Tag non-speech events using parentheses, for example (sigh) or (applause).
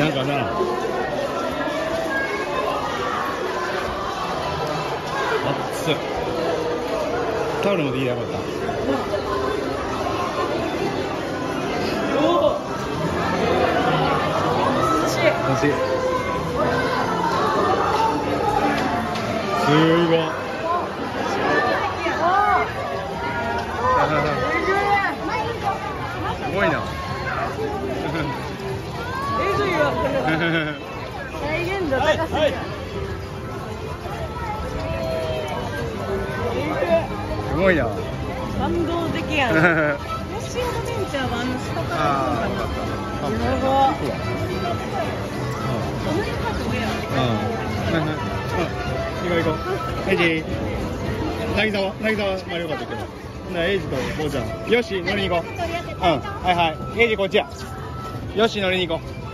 なんかな熱っ。タオル持った。い。すごい。(laughs) すごいな (laughs) 再現度高すぎるすごいな。感動的やな吉本ベンチャーはあの下からあ行くん。かあな分かったやば行くわこの辺が上やうん。うん。行こう行こうエイジ渚は渚はまあよかったけどなエイジとこうちゃん。よし乗りに行こううん。はいはいエイジこっちやよし乗りに行こう